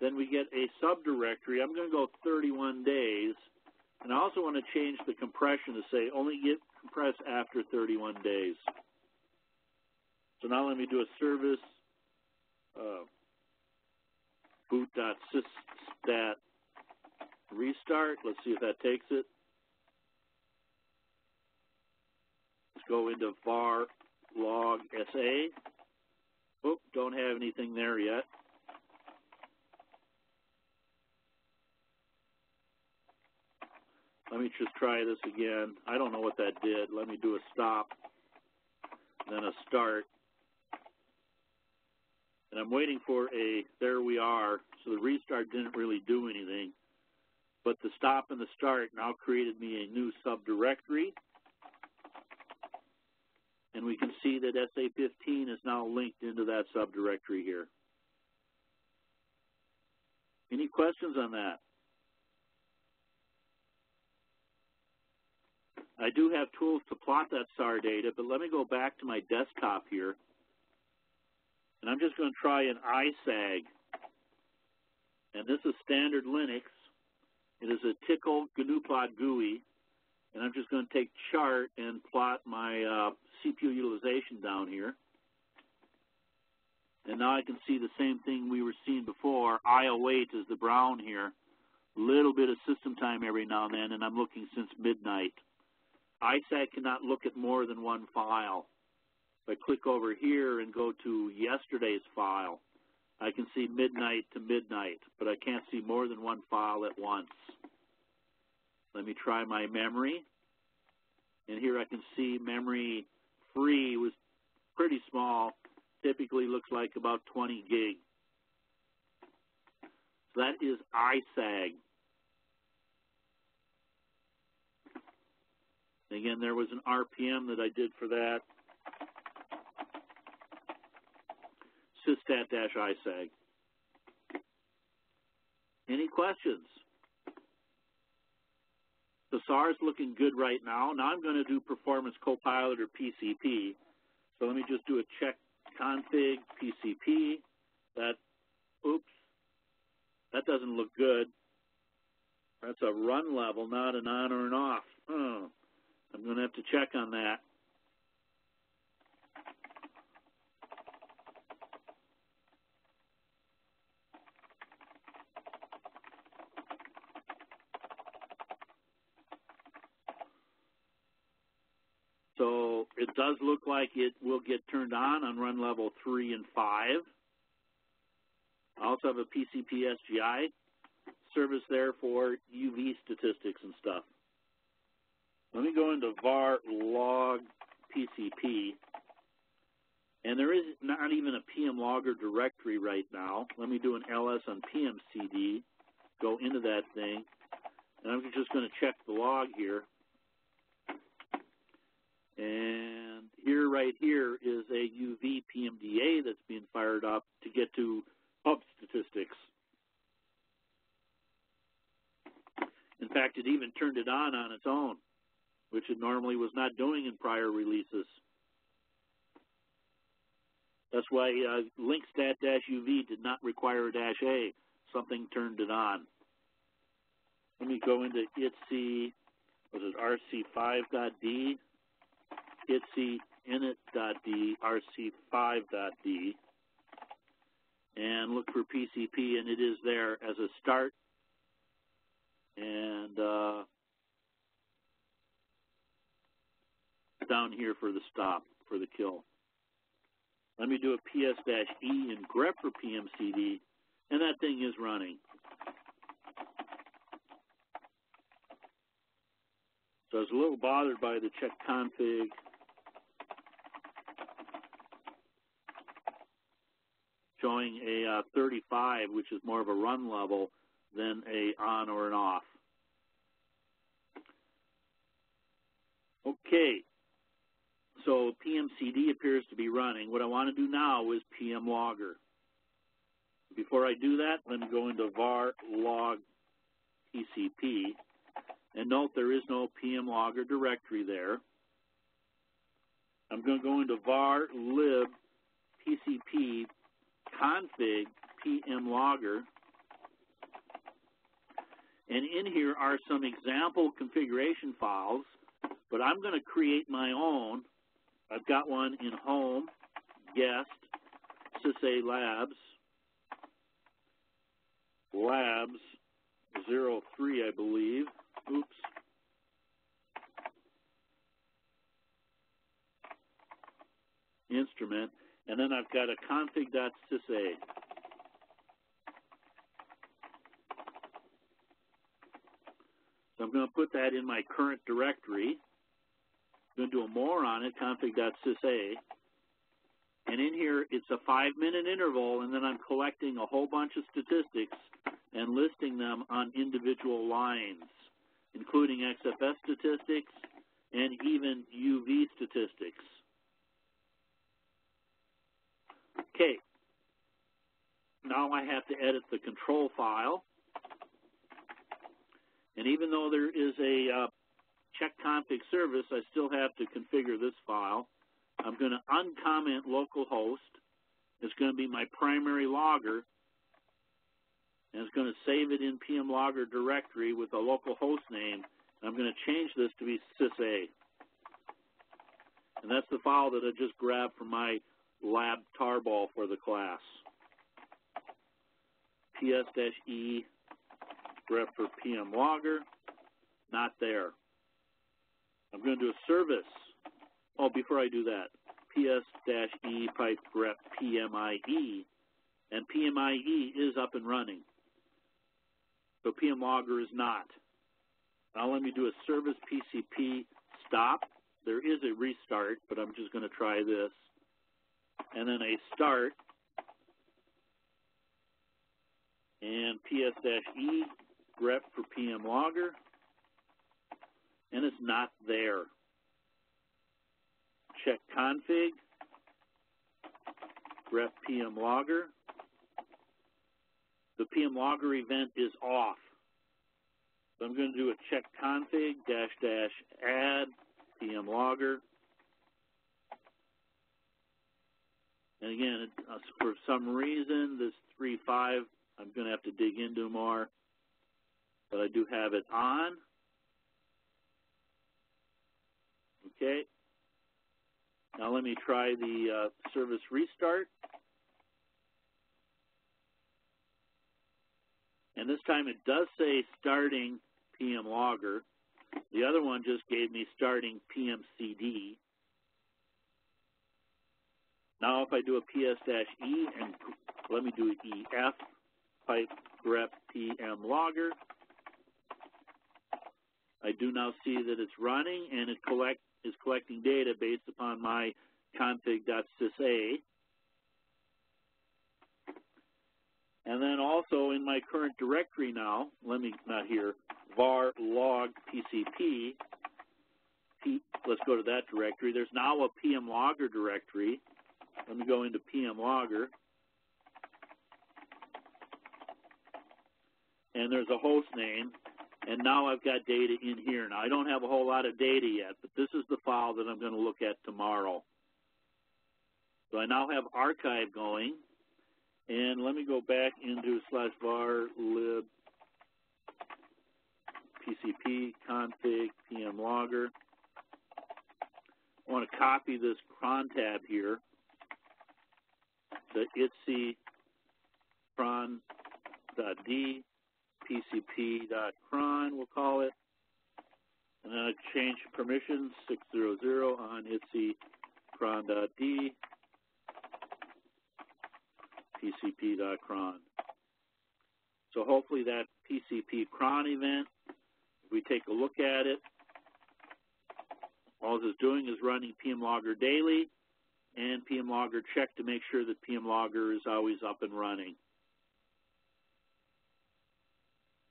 then we get a subdirectory. I'm going to go 31 days. And I also want to change the compression to say only get compress after 31 days. So now let me do a service uh, boot.sysstat restart. Let's see if that takes it. Let's go into var log SA. Oop, don't have anything there yet. Let me just try this again. I don't know what that did. Let me do a stop, then a start. And I'm waiting for a, there we are. So the restart didn't really do anything. But the stop and the start now created me a new subdirectory and we can see that SA15 is now linked into that subdirectory here. Any questions on that? I do have tools to plot that SAR data, but let me go back to my desktop here. And I'm just going to try an ISAG. And this is standard Linux. It is a Tcl GNUplot GUI. And I'm just going to take chart and plot my uh, CPU utilization down here. And now I can see the same thing we were seeing before. IO wait is the brown here. A little bit of system time every now and then, and I'm looking since midnight. ISAG cannot look at more than one file. If I click over here and go to yesterday's file, I can see midnight to midnight, but I can't see more than one file at once. Let me try my memory. And here I can see memory free was pretty small, typically looks like about 20 gig. So that is ISAG. Again, there was an RPM that I did for that. sysstat-ISAG. Any questions? The SAR is looking good right now. Now I'm going to do Performance Copilot or PCP. So let me just do a check config PCP. That, oops, that doesn't look good. That's a run level, not an on or an off. Oh, I'm going to have to check on that. So it does look like it will get turned on on run level 3 and 5. I also have a PCP SGI service there for UV statistics and stuff. Let me go into var log PCP. And there is not even a PM logger directory right now. Let me do an ls on PMCD, go into that thing, and I'm just going to check the log here. And here, right here, is a UV PMDA that's being fired up to get to pub statistics. In fact, it even turned it on on its own, which it normally was not doing in prior releases. That's why uh, linkstat-uv did not require a dash A. Something turned it on. Let me go into ITC, was it RC5.d? ITC init.d, RC5.d, and look for PCP, and it is there as a start. And uh, down here for the stop, for the kill. Let me do a PS-E in grep for PMCD, and that thing is running. So I was a little bothered by the check config showing a uh, 35, which is more of a run level than a on or an off. Okay, so PMCD appears to be running. What I want to do now is PM logger. Before I do that, let me go into var log PCP. And note there is no PM logger directory there. I'm going to go into var lib PCP config PM logger. And in here are some example configuration files, but I'm going to create my own I've got one in home, guest, SysA Labs, Labs 03, I believe. Oops. Instrument. And then I've got a config.sysa. So I'm going to put that in my current directory going to do a more on it, config.sysa. And in here, it's a five-minute interval, and then I'm collecting a whole bunch of statistics and listing them on individual lines, including XFS statistics and even UV statistics. Okay. Now I have to edit the control file. And even though there is a uh, check config service, I still have to configure this file. I'm going to uncomment localhost. It's going to be my primary logger, and it's going to save it in PM logger directory with a local host name. I'm going to change this to be sysa. And that's the file that I just grabbed from my lab tarball for the class. ps-e grep for PM logger, not there. I'm going to do a service. Oh, before I do that, ps-e pipe grep PMIE, and PMIE is up and running. So PM logger is not. Now let me do a service PCP stop. There is a restart, but I'm just going to try this. And then a start. and ps-e grep for PM logger, and it's not there. Check config, ref PM logger. The PM logger event is off. So I'm going to do a check config dash dash add PM logger. And again, uh, for some reason, this 3.5, I'm going to have to dig into more, but I do have it on. Okay. Now let me try the uh, service restart. And this time it does say starting PM logger. The other one just gave me starting PMCD. Now if I do a PS-E and let me do EF pipe grep PM logger, I do now see that it's running and it collect, is collecting data based upon my config.sysa. And then also in my current directory now, let me, not here, var log PCP, P, let's go to that directory. There's now a PM logger directory. Let me go into PM logger. And there's a host name. And now I've got data in here. Now I don't have a whole lot of data yet, but this is the file that I'm going to look at tomorrow. So I now have archive going. And let me go back into slash var lib pcp config pm logger. I want to copy this cron tab here, the ITSC cron.d pcp.cron, we'll call it. And then I change permissions 600 on ITSC cron.d pcp.cron. So hopefully that PCP cron event, if we take a look at it, all it's doing is running PM Logger daily and PM Logger check to make sure that PM Logger is always up and running.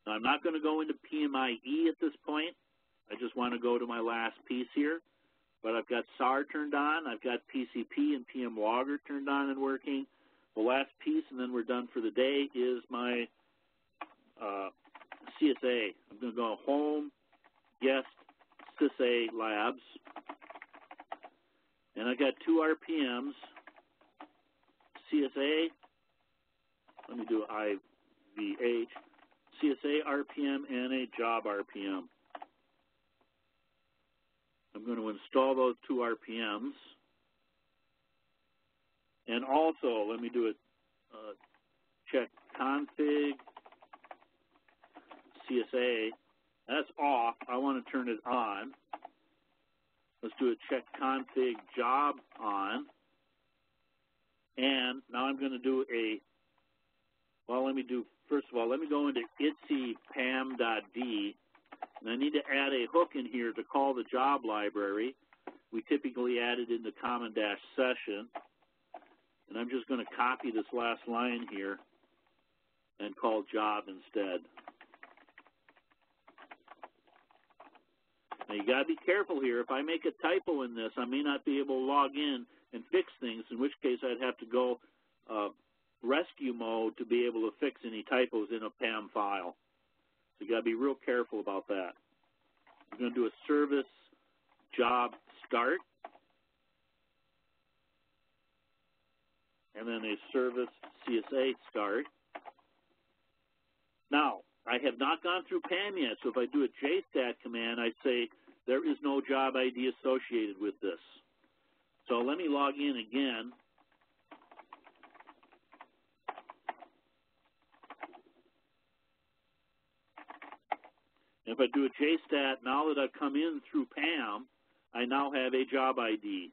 Now, I'm not going to go into PMIE at this point. I just want to go to my last piece here. But I've got SAR turned on. I've got PCP and PM Logger turned on and working. The last piece, and then we're done for the day, is my uh, CSA. I'm going to go home, guest, CSA labs. And I've got two RPMs, CSA, let me do IVH, CSA RPM and a job RPM. I'm going to install those two RPMs. And also, let me do a uh, check config CSA. That's off. I want to turn it on. Let's do a check config job on. And now I'm going to do a, well, let me do, first of all, let me go into ITSC PAM.d. And I need to add a hook in here to call the job library. We typically add it in the common dash session. And I'm just going to copy this last line here and call job instead. Now you got to be careful here. If I make a typo in this, I may not be able to log in and fix things, in which case I'd have to go uh, rescue mode to be able to fix any typos in a PAM file. So you got to be real careful about that. I'm going to do a service job start, and then a service CSA start. Now, I have not gone through PAM yet, so if I do a JSTAT command, I say there is no job ID associated with this. So let me log in again. If I do a JSTAT, now that I've come in through PAM, I now have a job ID.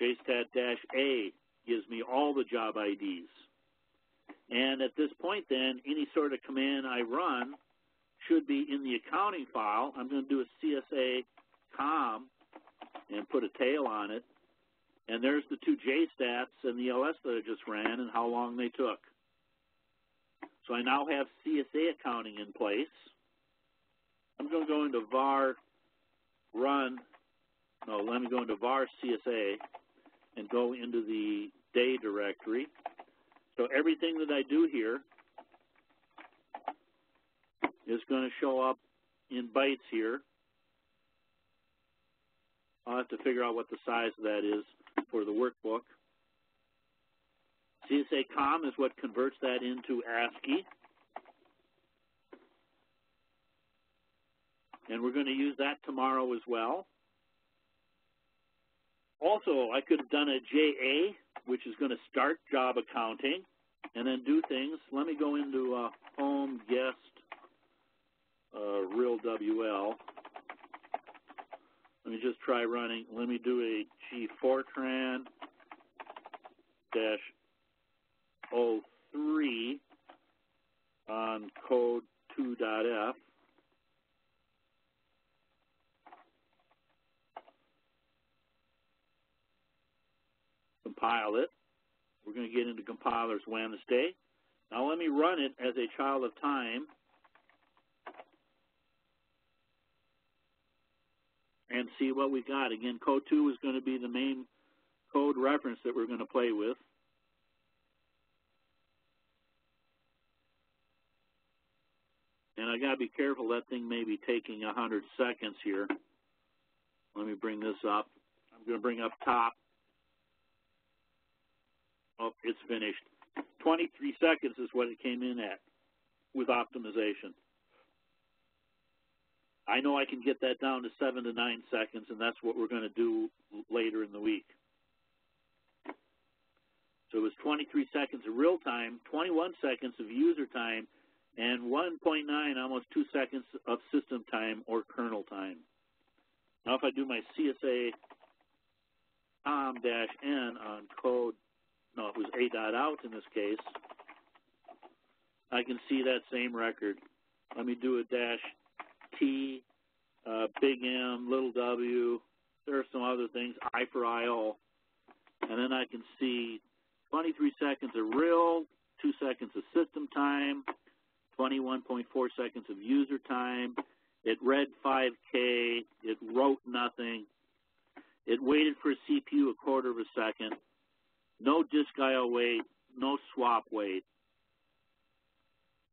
JSTAT-A gives me all the job IDs. And at this point then, any sort of command I run should be in the accounting file. I'm going to do a CSA com and put a tail on it. And there's the two JSTATs and the LS that I just ran and how long they took. So I now have CSA accounting in place. I'm going to go into var run, no, let me go into var CSA and go into the day directory. So everything that I do here is going to show up in bytes here. I'll have to figure out what the size of that is for the workbook. CSA COM is what converts that into ASCII. And we're going to use that tomorrow as well. Also, I could have done a JA, which is going to start job accounting, and then do things. Let me go into uh, home guest uh, real WL. Let me just try running. Let me do a G Fortran dash 03 on code 2.f. Compile it. We're going to get into compilers Wednesday. Now let me run it as a child of time and see what we got. Again, code 2 is going to be the main code reference that we're going to play with. And I got to be careful, that thing may be taking 100 seconds here. Let me bring this up. I'm going to bring up top. Oh, it's finished. 23 seconds is what it came in at with optimization. I know I can get that down to seven to nine seconds, and that's what we're going to do later in the week. So it was 23 seconds of real time, 21 seconds of user time, and 1.9, almost two seconds of system time or kernel time. Now if I do my CSA com-n on code, no, it was a dot out in this case, I can see that same record. Let me do a dash T, uh, big M, little w. There are some other things, I for IO. And then I can see 23 seconds of real, 2 seconds of system time, 21.4 seconds of user time. It read 5K. It wrote nothing. It waited for a CPU a quarter of a second. No disk I.O. wait, no swap wait.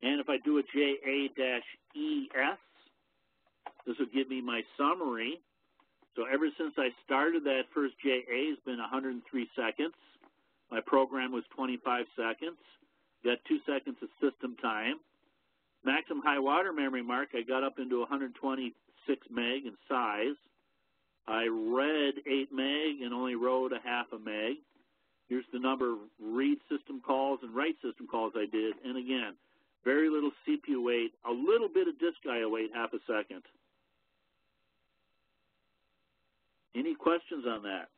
And if I do a JA-ES, this will give me my summary. So ever since I started that first JA, has been 103 seconds. My program was 25 seconds. Got two seconds of system time. Maximum high water memory mark, I got up into 126 meg in size. I read 8 meg and only wrote a half a meg. Here's the number of read system calls and write system calls I did. And again, very little CPU wait, a little bit of disk I.O. wait, half a second. Any questions on that?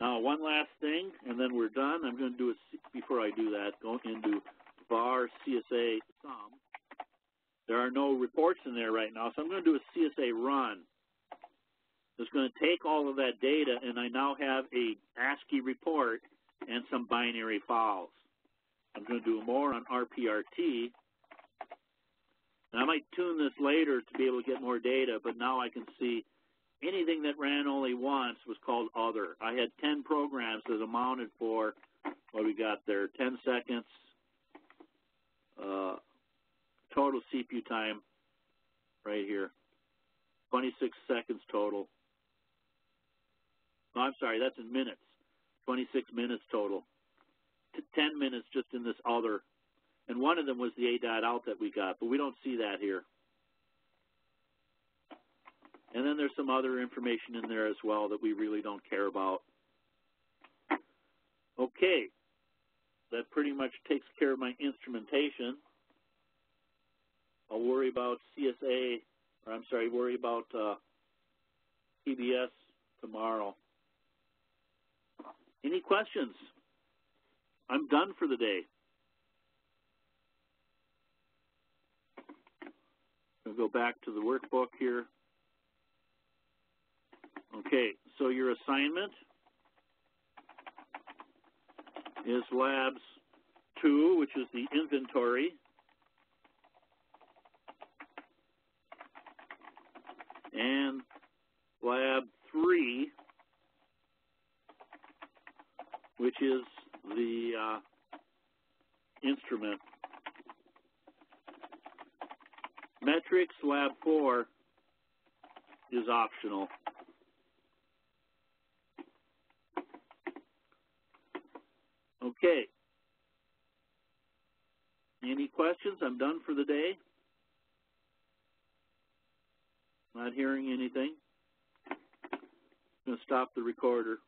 Now, one last thing, and then we're done. I'm going to do it before I do that, go into var CSA sum. There are no reports in there right now, so I'm going to do a CSA run. It's going to take all of that data, and I now have a ASCII report and some binary files. I'm going to do more on RPRT, and I might tune this later to be able to get more data, but now I can see anything that ran only once was called other. I had 10 programs that amounted for, what we got there, 10 seconds, uh, total CPU time right here, 26 seconds total. No, I'm sorry, that's in minutes, 26 minutes total. 10 minutes just in this other and one of them was the A dot out that we got, but we don't see that here. And then there's some other information in there as well that we really don't care about. Okay, that pretty much takes care of my instrumentation. I'll worry about CSA, or I'm sorry, worry about uh, PBS tomorrow. Any questions? I'm done for the day. We'll go back to the workbook here. Okay, so your assignment is labs two, which is the inventory. And lab three, which is the uh, instrument. Metrics lab four is optional. Okay. Any questions? I'm done for the day. Not hearing anything. I'm going to stop the recorder.